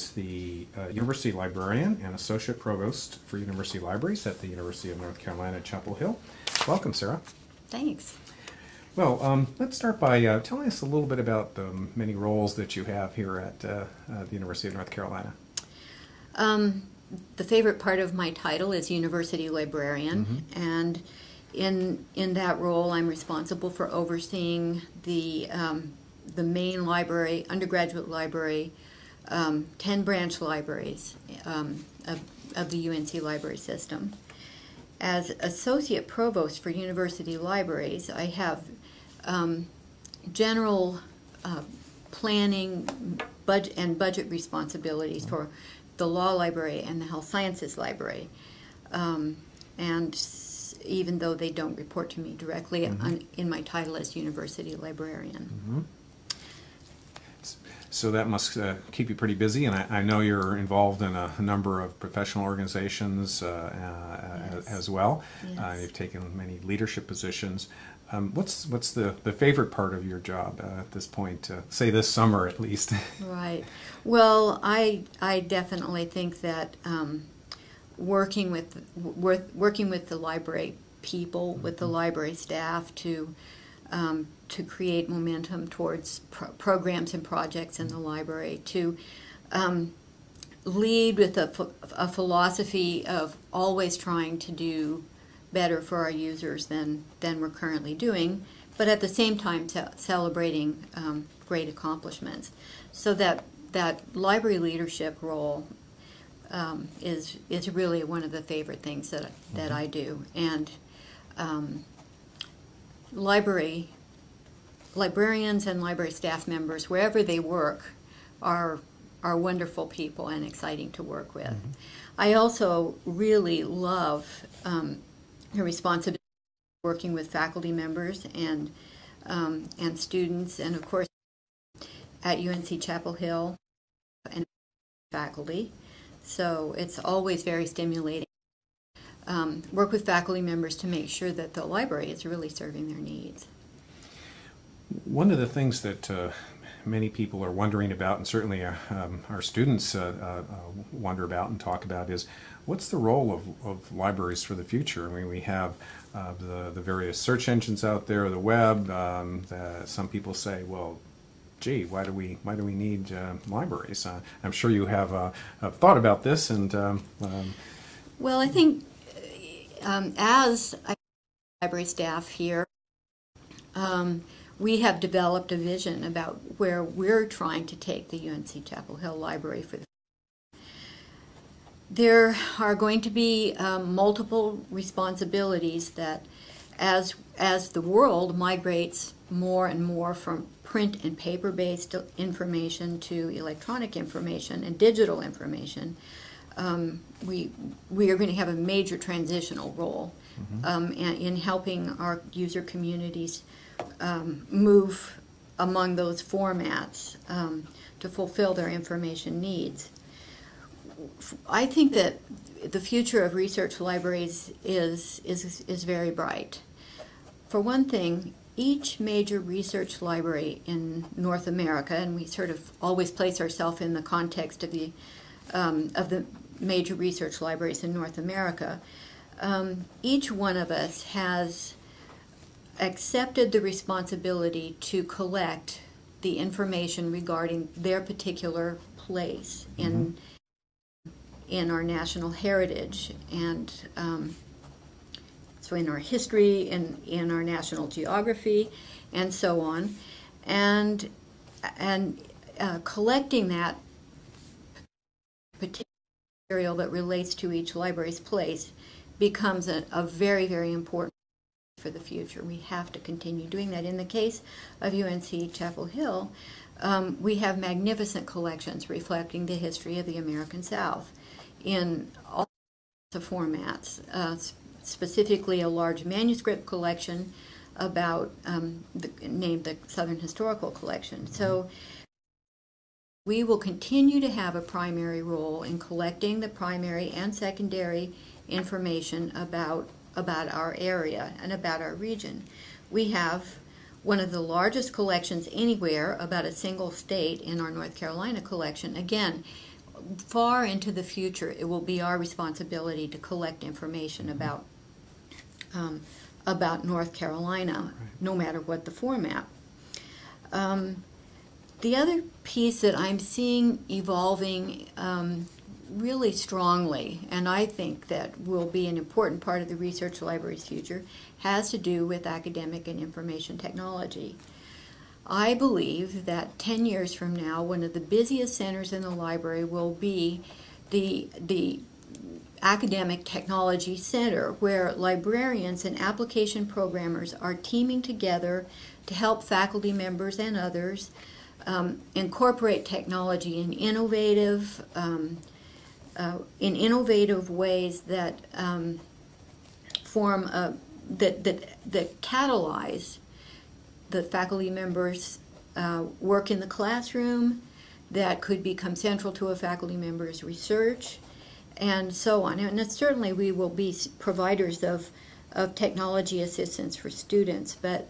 is the uh, University Librarian and Associate Provost for University Libraries at the University of North Carolina, Chapel Hill. Welcome, Sarah. Thanks. Well, um, let's start by uh, telling us a little bit about the many roles that you have here at uh, uh, the University of North Carolina. Um, the favorite part of my title is University Librarian, Mm-hmm. and in in that role, I'm responsible for overseeing the um, the main library, undergraduate library, um, ten branch libraries um, of of the UNC library system. As associate provost for university libraries, I have um, general uh, planning budget and budget responsibilities for the law library and the health sciences library. Um, and s- even though they don't report to me directly, on, in my title as university librarian. So that must uh, keep you pretty busy, and I, I know you're involved in a, number of professional organizations uh, uh, Yes. as well. Uh, Yes. you've taken many leadership positions. Um, what's what's the, the favorite part of your job uh, at this point? Uh, say this summer at least. Right. Well, I I definitely think that um, working with wor- working with the library people, with the library staff to um, to create momentum towards pro- programs and projects in the library, to um, lead with a, a philosophy of always trying to do better for our users than, than we're currently doing, but at the same time ce- celebrating um, great accomplishments. So that that library leadership role um, is is really one of the favorite things that that I do, and um, library librarians and library staff members, wherever they work, are are wonderful people and exciting to work with. I also really love um, the responsibility of working with faculty members and um, and students, and of course at UNC Chapel Hill and faculty. So it's always very stimulating. Um, work with faculty members to make sure that the library is really serving their needs. One of the things that uh, many people are wondering about, and certainly uh, um, our students uh, uh, wonder about and talk about, is what's the role of, of libraries for the future? I mean, we have uh, the, the various search engines out there, the web. Um, the, some people say, well, gee, why do we why do we need uh, libraries? I'm sure you have, have thought about this, and um, um, Well, I think um, as library staff here, um, we have developed a vision about where we're trying to take the UNC Chapel Hill Library for the there are going to be um, multiple responsibilities that as as the world migrates more and more from print and paper based information to electronic information and digital information um, we we are going to have a major transitional role um, in, in helping our user communities um, move among those formats um, to fulfill their information needs. I think that the future of research libraries is is is very bright. For one thing, each major research library in North America, and we sort of always place ourselves in the context of the um, of the major research libraries in North America. Um, each one of us has accepted the responsibility to collect the information regarding their particular place in in our national heritage and um, so in our history and in our national geography and so on. And and uh, collecting that particular material that relates to each library's place becomes a, a very very important for the future. We have to continue doing that. In the case of UNC Chapel Hill, um, we have magnificent collections reflecting the history of the American South in all the formats, uh, specifically a large manuscript collection about um, the, named the Southern Historical Collection. So we will continue to have a primary role in collecting the primary and secondary information about about our area and about our region. We have one of the largest collections anywhere about a single state in our North Carolina collection. Again, far into the future, it will be our responsibility to collect information about um, about North Carolina, no matter what the format. Um, the other piece that I'm seeing evolving um, really strongly, and I think that will be an important part of the research library's future, has to do with academic and information technology. I believe that 10 years from now, one of the busiest centers in the library will be the, the academic technology center where librarians and application programmers are teaming together to help faculty members and others um, incorporate technology in innovative um, uh, in innovative ways that um, form a, that, that that catalyze the faculty members' uh, work in the classroom that could become central to a faculty member's research and so on. And certainly we will be providers of, of technology assistance for students, but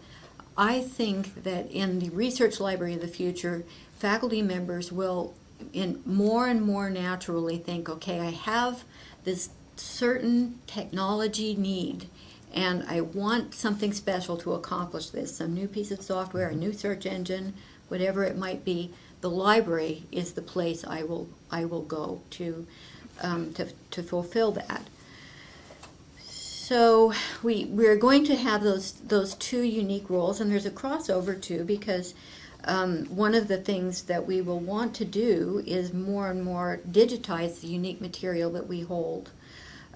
I think that in the research library of the future, faculty members will in more and more naturally think, okay, I have this certain technology need and I want something special to accomplish this, some new piece of software, a new search engine, whatever it might be. The library is the place I will I will go to um, to, to fulfill that. So we we're going to have those those two unique roles, and there's a crossover too because um, one of the things that we will want to do is more and more digitize the unique material that we hold,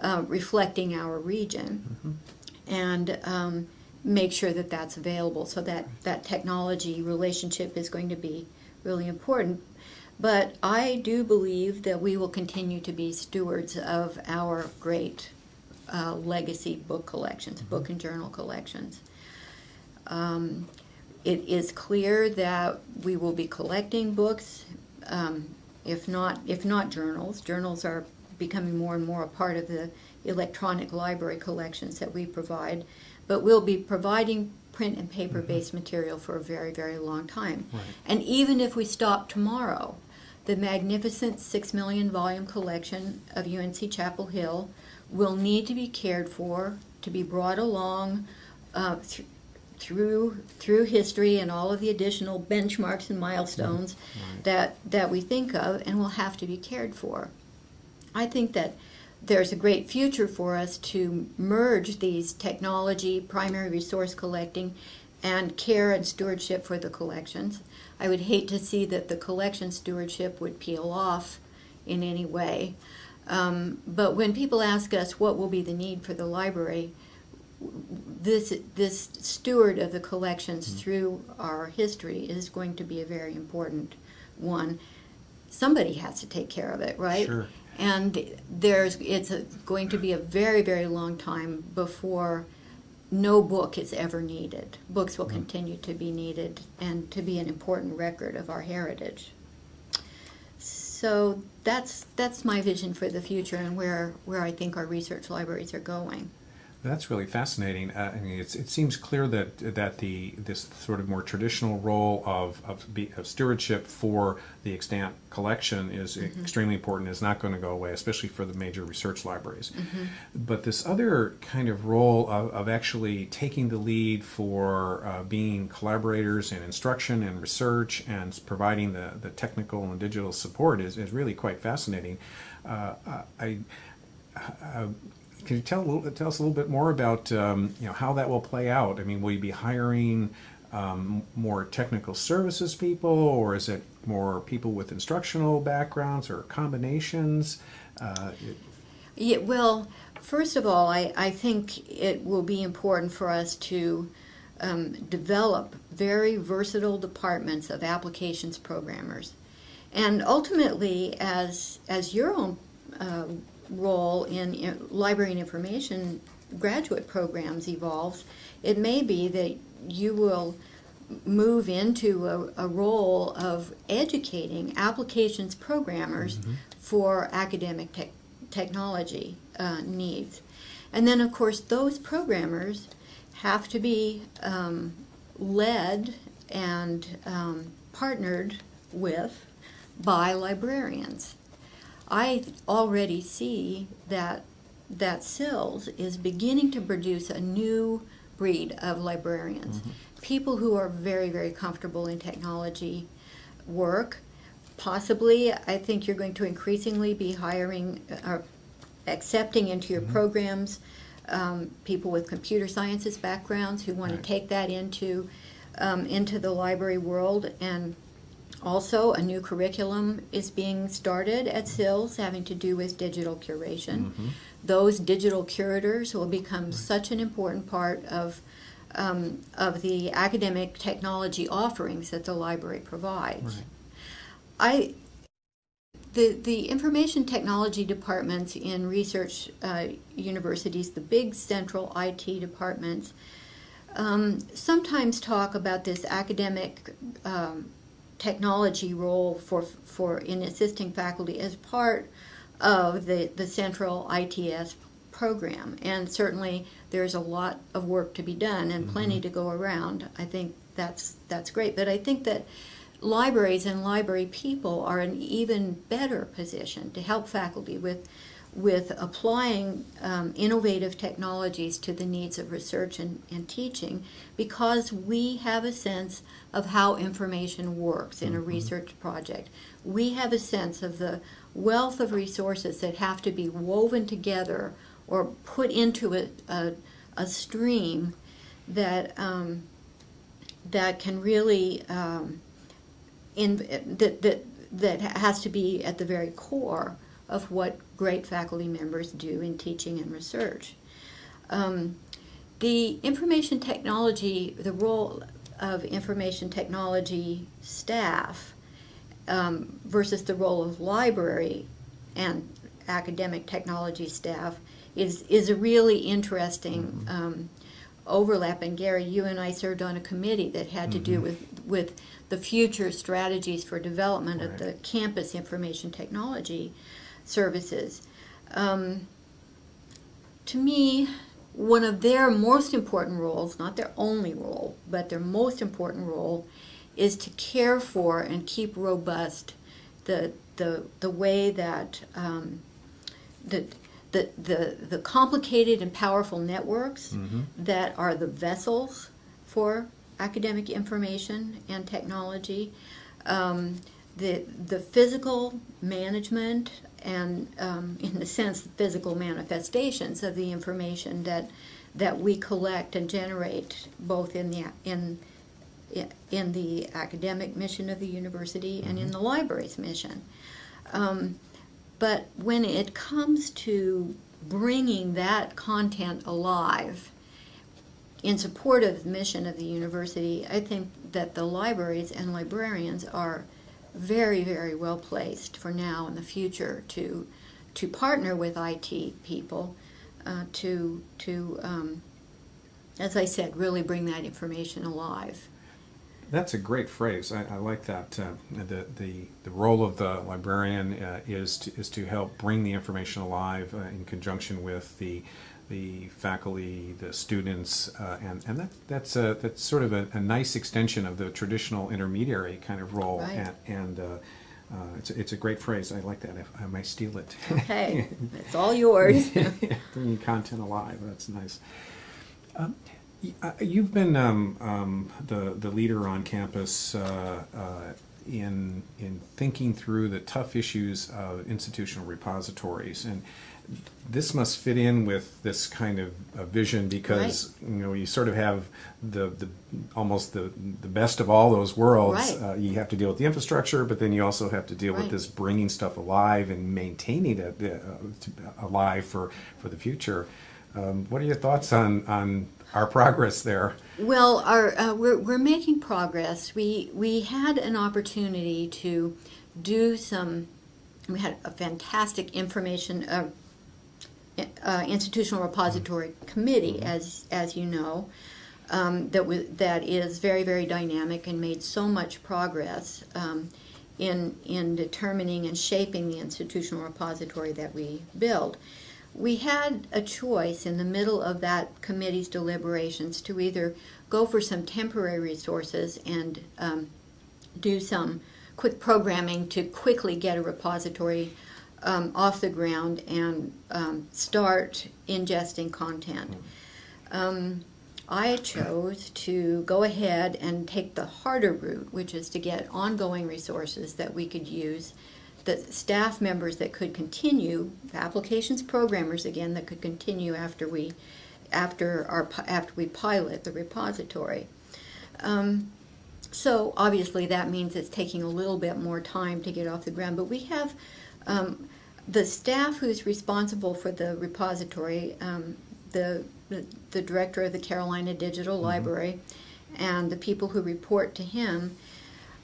uh, reflecting our region, mm-hmm. and um, make sure that that's available. So that that technology relationship is going to be really important. But I do believe that we will continue to be stewards of our great uh, legacy book collections, mm-hmm. book and journal collections. Um, it is clear that we will be collecting books, um, if not if not journals. Journals are becoming more and more a part of the electronic library collections that we provide, but we'll be providing print and paper based mm-hmm. material for a very very long time. Right. And even if we stop tomorrow, the magnificent six million volume collection of UNC Chapel Hill will need to be cared for, to be brought along uh, th- through through history and all of the additional benchmarks and milestones right. that that we think of, and will have to be cared for. I think that there's a great future for us to merge these technology, primary resource collecting, and care and stewardship for the collections. I would hate to see that the collection stewardship would peel off in any way. Um, but when people ask us what will be the need for the library, this this steward of the collections mm-hmm. through our history is going to be a very important one. Somebody has to take care of it, right? Sure. And there's it's a, going to be a very very long time before no book is ever needed. Books will mm-hmm. continue to be needed and to be an important record of our heritage. So that's that's my vision for the future and where where I think our research libraries are going. That's really fascinating. Uh, I mean, it seems clear that that the this sort of more traditional role of of, be, of stewardship for the extant collection is mm-hmm. extremely important. Is not going to go away, especially for the major research libraries. Mm-hmm. But this other kind of role of, of actually taking the lead for uh, being collaborators in instruction and research and providing the, the technical and digital support is, is really quite fascinating. Uh, I, I can you tell tell us a little bit more about um, you know how that will play out? I mean, will you be hiring um, more technical services people, or is it more people with instructional backgrounds, or combinations? Uh, yeah, well, first of all, I, I think it will be important for us to um, develop very versatile departments of applications programmers, and ultimately, as as your own uh, role in library and information graduate programs evolves, it may be that you will move into a, a role of educating applications programmers mm-hmm. for academic te- technology uh, needs. And then, of course, those programmers have to be um, led and um, partnered with by librarians. I already see that that SILS is beginning to produce a new breed of librarians, mm-hmm. people who are very, very comfortable in technology work. Possibly, I think you're going to increasingly be hiring or uh, accepting into your mm-hmm. programs um, people with computer sciences backgrounds who want right. to take that into um, into the library world and also, a new curriculum is being started at SILS having to do with digital curation. Mm-hmm. Those digital curators will become such an important part of, um, of the academic technology offerings that the library provides. Right. I, the, the information technology departments in research uh, universities, the big central IT departments, um, sometimes talk about this academic um, technology role for, for in assisting faculty as part of the, the central ITS program. And certainly there's a lot of work to be done and plenty mm-hmm. to go around. I think that's that's great. But I think that libraries and library people are in even better position to help faculty with with applying um, innovative technologies to the needs of research and, and, teaching because we have a sense of how information works in a mm-hmm. research project. We have a sense of the wealth of resources that have to be woven together or put into a, a, a stream that, um, that can really um, in, that, that, that has to be at the very core of what great faculty members do in teaching and research. Um, the information technology, the role of information technology staff um, versus the role of library and academic technology staff is is a really interesting mm-hmm. um, overlap. And Gary, you and I served on a committee that had to mm-hmm. do with with the future strategies for development right. of the campus information technology services. Um, to me, one of their most important roles, not their only role, but their most important role, is to care for and keep robust the the the way that um, the, the the the complicated and powerful networks mm-hmm. that are the vessels for academic information and technology, um, the the physical management and um, in a sense the physical manifestations of the information that that we collect and generate both in the in in the academic mission of the university and mm-hmm. in the library's mission. Um, but when it comes to bringing that content alive in support of the mission of the university, I think that the libraries and librarians are very, very well placed for now and the future to to partner with IT people uh, to to um, as I said, really bring that information alive. That's a great phrase. I, I like that. Uh, the, the the role of the librarian uh, is to, is to help bring the information alive uh, in conjunction with the the faculty, the students, uh, and and that that's a, that's sort of a, a, nice extension of the traditional intermediary kind of role, right. and, and uh, uh, it's a, it's a great phrase. I like that. I, I might steal it. Okay, it's all yours. Bringing content alive. That's nice. Um, uh, you've been um, um, the the leader on campus uh, uh, in in thinking through the tough issues of institutional repositories and this must fit in with this kind of vision because right. you know you sort of have the, the almost the the best of all those worlds. Right. Uh, you have to deal with the infrastructure, but then you also have to deal right. with this bringing stuff alive and maintaining it uh, alive for for the future. Um, what are your thoughts on on our progress there? Well, our uh, we're we're making progress. We we had an opportunity to do some. We had a fantastic information uh, institutional repository committee, mm-hmm. as as you know, um, that was that is very very dynamic and made so much progress um, in in determining and shaping the institutional repository that we build. We had a choice in the middle of that committee's deliberations to either go for some temporary resources and um, do some quick programming to quickly get a repository um, off the ground and um, start ingesting content. Um, I chose to go ahead and take the harder route, which is to get ongoing resources that we could use, the staff members that could continue, applications programmers again that could continue after we, after our after we pilot the repository. Um, so obviously that means it's taking a little bit more time to get off the ground, but we have um, the staff who's responsible for the repository, um, the, the, the director of the Carolina Digital Mm-hmm. Library, and the people who report to him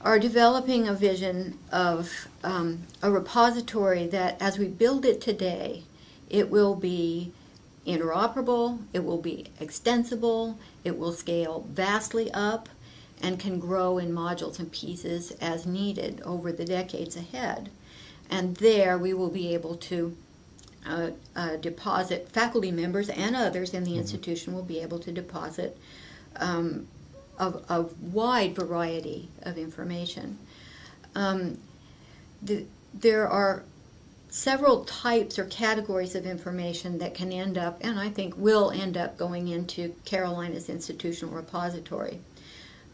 are developing a vision of um, a repository that, as we build it today, it will be interoperable, it will be extensible, it will scale vastly up, and can grow in modules and pieces as needed over the decades ahead. And there we will be able to uh, uh, deposit, faculty members and others in the institution will be able to deposit um, a, a wide variety of information. Um, the, there are several types or categories of information that can end up, and I think will end up going into Carolina's institutional repository.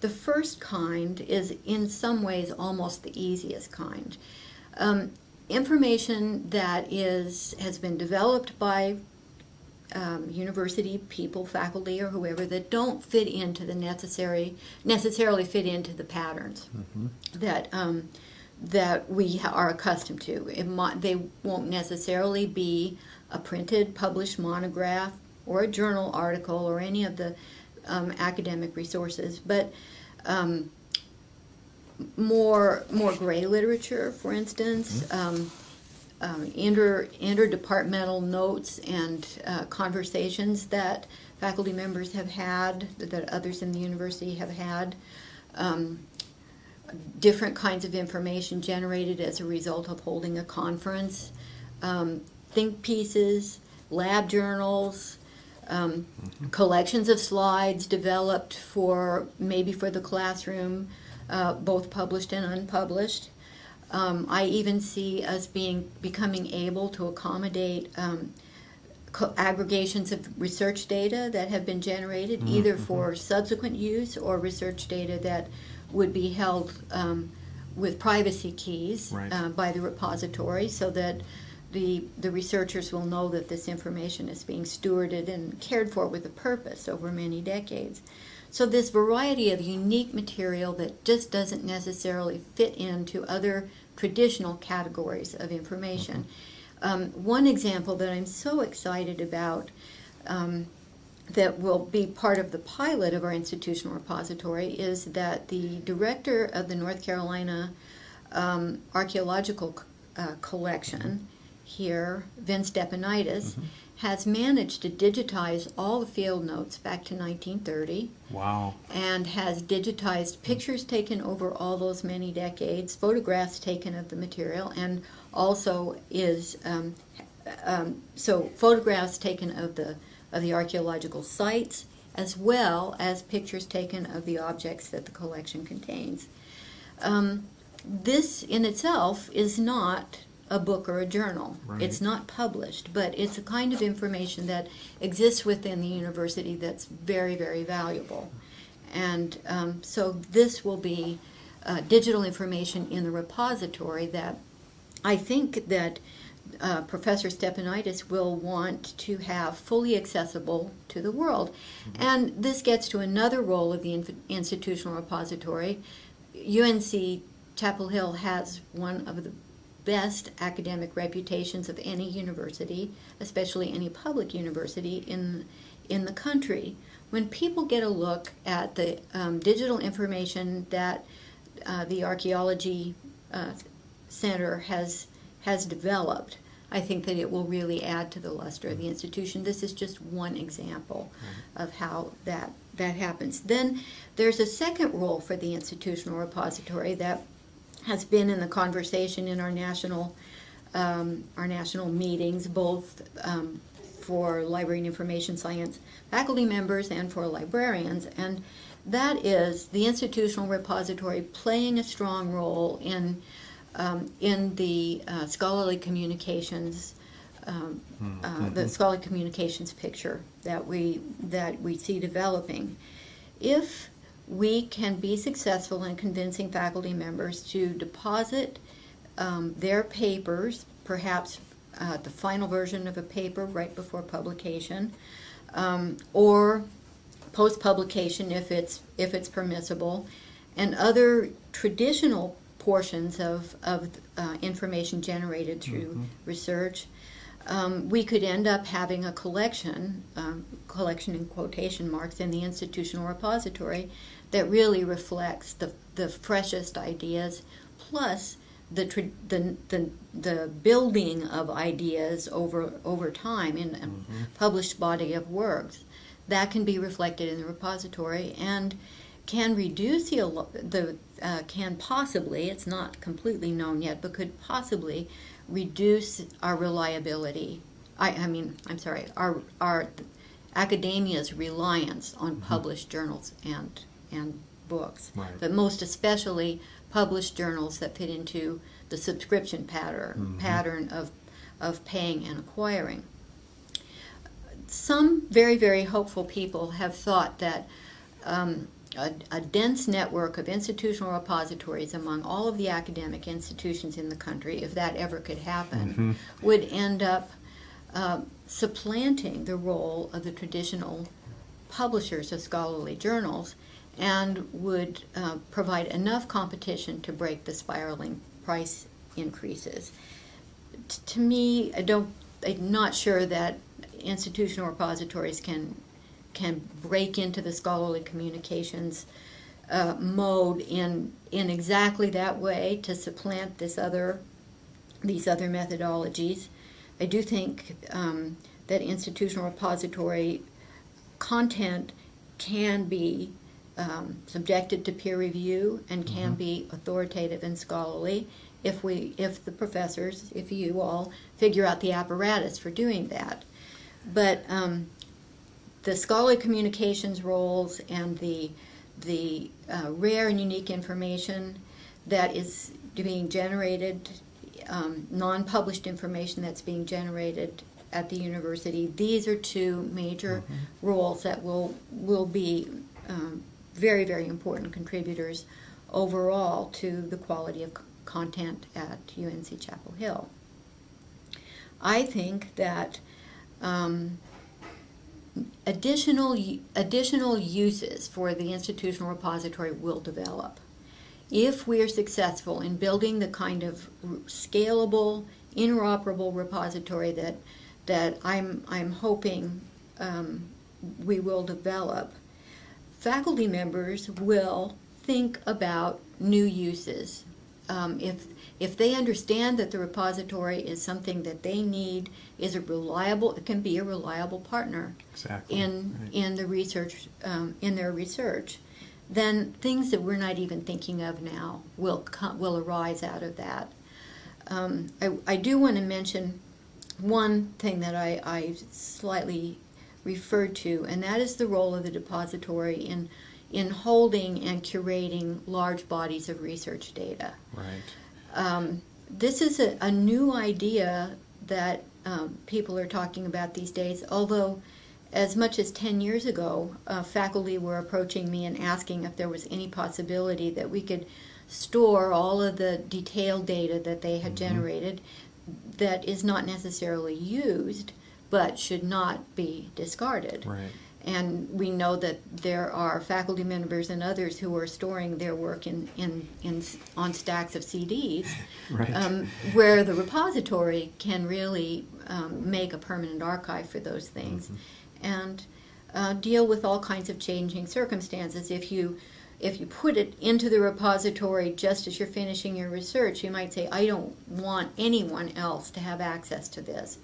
The first kind is, in some ways, almost the easiest kind. Um, information that is has been developed by um, university people, faculty, or whoever that don't fit into the necessary necessarily fit into the patterns that um, that we are accustomed to. It might, they won't necessarily be a printed, published monograph or a journal article or any of the um, academic resources, but um, more more gray literature, for instance, um, um, inter interdepartmental notes and uh, conversations that faculty members have had, that others in the university have had. Um, different kinds of information generated as a result of holding a conference, um, think pieces, lab journals, um, collections of slides developed for maybe for the classroom, uh, both published and unpublished. Um, I even see us being becoming able to accommodate um, co- aggregations of research data that have been generated, either for subsequent use or research data that would be held um, with privacy keys Right. uh, by the repository, so that the the researchers will know that this information is being stewarded and cared for with a purpose over many decades. So this variety of unique material that just doesn't necessarily fit into other traditional categories of information. Um, one example that I'm so excited about um, that will be part of the pilot of our institutional repository is that the director of the North Carolina um, Archaeological uh, Collection here, Vince Steponaitis, has managed to digitize all the field notes back to 1930 Wow. and has digitized pictures taken over all those many decades, photographs taken of the material, and also is um, um, so photographs taken of the of the archaeological sites as well as pictures taken of the objects that the collection contains. Um, this in itself is not a book or a journal. Right. It's not published, but it's a kind of information that exists within the university that's very, very valuable. And um, so this will be uh, digital information in the repository that I think that uh, Professor Steponaitis will want to have fully accessible to the world. And this gets to another role of the inf- institutional repository. UNC Chapel Hill has one of the best academic reputations of any university, especially any public university in in the country. When people get a look at the um, digital information that uh, the archaeology uh, center has has developed, I think that it will really add to the luster of the institution. This is just one example of how that that happens. Then there's a second role for the institutional repository that has been in the conversation in our national um, our national meetings, both um, for library and information science faculty members and for librarians, and that is the institutional repository playing a strong role in um, in the uh, scholarly communications, um, uh, the scholarly communications picture that we that we see developing. If we can be successful in convincing faculty members to deposit um, their papers, perhaps uh, the final version of a paper right before publication, um, or post publication if it's if it's permissible, and other traditional portions of of uh, information generated through research. Um, we could end up having a collection, um, collection in quotation marks, in the institutional repository that really reflects the, the freshest ideas, plus the, the, the, the building of ideas over, over time in a published body of works. That can be reflected in the repository and can reduce the, the uh, can possibly, it's not completely known yet, but could possibly reduce our reliability. I, I mean, I'm sorry, our, our academia's reliance on published journals and, and books. Right. But most especially published journals that fit into the subscription pattern, pattern of, of paying and acquiring. Some very, very hopeful people have thought that um, a, a dense network of institutional repositories among all of the academic institutions in the country, if that ever could happen, would end up uh, supplanting the role of the traditional publishers of scholarly journals and would uh, provide enough competition to break the spiraling price increases. T- to me, I don't. I'm not sure that institutional repositories can can break into the scholarly communications uh, mode in in exactly that way to supplant this other these other methodologies. I do think um, that institutional repository content can be um, subjected to peer review and can be authoritative and scholarly if we if the professors if you all figure out the apparatus for doing that. But um, the scholarly communications roles and the the uh, rare and unique information that is being generated um, non-published information that's being generated at the university these are two major roles that will will be um, very very important contributors overall to the quality of content at UNC Chapel Hill. I think that um, additional additional uses for the institutional repository will develop if we are successful in building the kind of scalable, interoperable repository that that I'm I'm hoping um, we will develop. Faculty members will think about new uses. Um, if if they understand that the repository is something that they need, is a reliable, it can be a reliable partner Exactly. in Right. in the research um, in their research, then things that we're not even thinking of now will come, will arise out of that. Um, I, I do want to mention one thing that I, I slightly referred to, and that is the role of the depository in in holding and curating large bodies of research data Right. um, this is a, a new idea that um, people are talking about these days. Although, as much as 10 years ago, uh, faculty were approaching me and asking if there was any possibility that we could store all of the detailed data that they had generated that is not necessarily used but should not be discarded. Right. And we know that there are faculty members and others who are storing their work in, in, in on stacks of CDs, Right. um, where the repository can really um, make a permanent archive for those things, and uh, deal with all kinds of changing circumstances. If you if you put it into the repository just as you're finishing your research, you might say, I don't want anyone else to have access to this.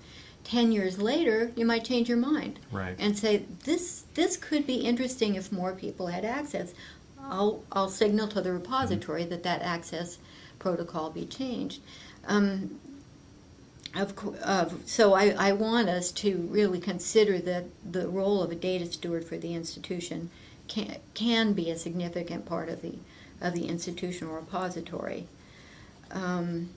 Ten years later, you might change your mind Right. and say this this could be interesting if more people had access. I'll I'll signal to the repository that that access protocol be changed. Um, of, of, so I, I want us to really consider that the role of a data steward for the institution can, can be a significant part of the of the institutional repository. um,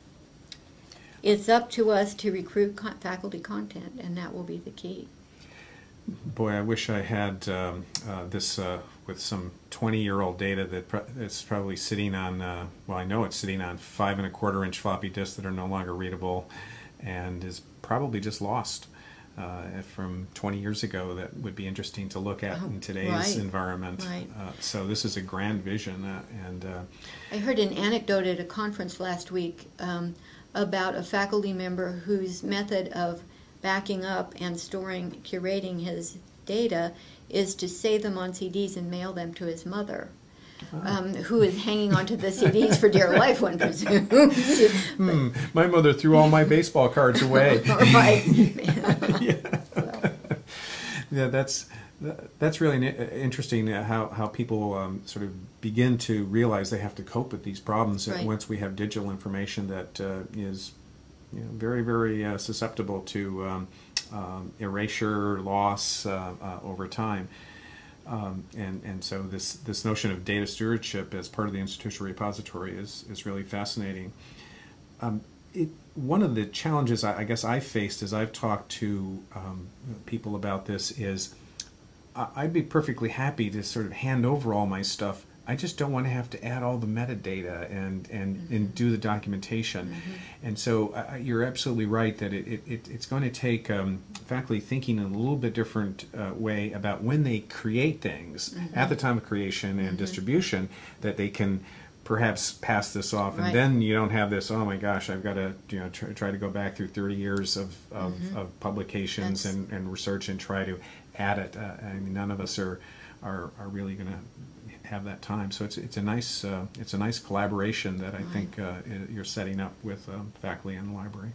it's up to us to recruit con- faculty content, and that will be the key. Boy, I wish I had um, uh, this uh, with some 20 year old data that pro- it's probably sitting on, uh, well, I know it's sitting on five and a quarter inch floppy disks that are no longer readable and is probably just lost. Uh, from 20 years ago, that would be interesting to look at Oh, in today's right, environment. right. Uh, so, this is a grand vision, uh, and uh, I heard an anecdote at a conference last week um, about a faculty member whose method of backing up and storing, curating his data is to save them on CDs and mail them to his mother. Um, who is hanging onto the CDs for dear life, one presumes. hmm, my mother threw all my baseball cards away. right. Yeah, that's that's really interesting uh, how how people um, sort of begin to realize they have to cope with these problems Right. once we have digital information that uh, is you know, very very uh, susceptible to um, um, erasure loss uh, uh, over time. Um, and and so this this notion of data stewardship as part of the institutional repository is is really fascinating. Um, it, one of the challenges I, I guess I faced as I've talked to um, people about this is I'd be perfectly happy to sort of hand over all my stuff. I just don't want to have to add all the metadata and and, and do the documentation. And so uh, you're absolutely right that it, it, it, it's going to take um, faculty thinking in a little bit different uh, way about when they create things at the time of creation and distribution that they can perhaps pass this off and Right. then you don't have this oh my gosh i've got to you know try, try to go back through 30 years of, of, of publications and, and research and try to add it uh, i mean none of us are are, are really going to have that time so it's it's a nice uh, it's a nice collaboration that i think uh, you're setting up with um, faculty and the library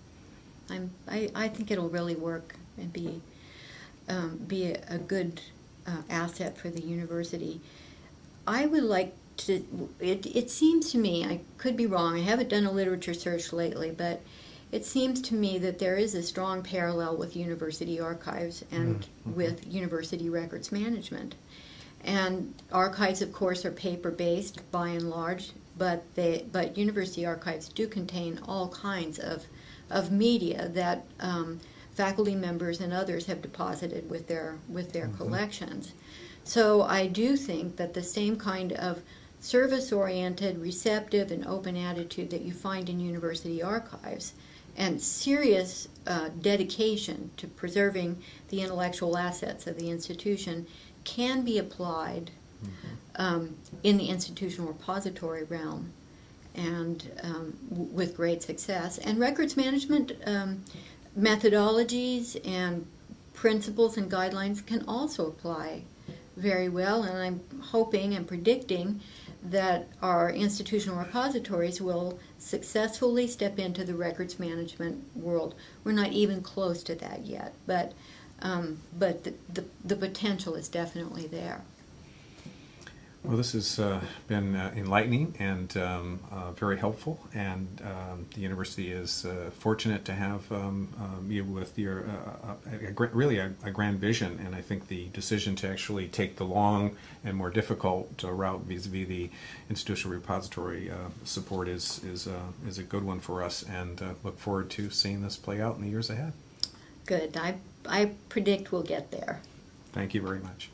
I'm, I, I think it'll really work and be um, be a, a good uh, asset for the university. I would like to. It, it seems to me I could be wrong. I haven't done a literature search lately, but it seems to me that there is a strong parallel with university archives and with university records management. And archives, of course, are paper based by and large, but they but university archives do contain all kinds of of media that um, faculty members and others have deposited with their with their collections. So I do think that the same kind of service oriented, receptive, and open attitude that you find in university archives and serious uh, dedication to preserving the intellectual assets of the institution can be applied um, in the institutional repository realm and um, w- with great success. And records management um, methodologies and principles and guidelines can also apply very well. And I'm hoping and predicting that our institutional repositories will successfully step into the records management world. We're not even close to that yet, but um, but the, the, the potential is definitely there. Well, this has uh, been uh, enlightening and um, uh, very helpful, and um, the university is uh, fortunate to have um, um, you with your uh, a, a, really a, a grand vision. And I think the decision to actually take the long and more difficult uh, route vis-a-vis the institutional repository uh, support is is uh, is a good one for us, and uh, look forward to seeing this play out in the years ahead. Good. I, I predict we'll get there. Thank you very much.